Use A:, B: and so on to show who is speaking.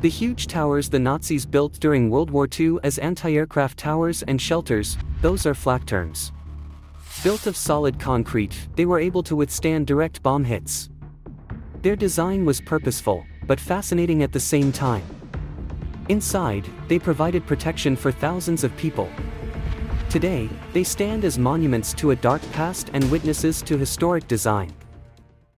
A: The huge towers the Nazis built during World War II as anti-aircraft towers and shelters, those are Flakturme. Built of solid concrete, they were able to withstand direct bomb hits. Their design was purposeful, but fascinating at the same time. Inside, they provided protection for thousands of people. Today, they stand as monuments to a dark past and witnesses to historic design.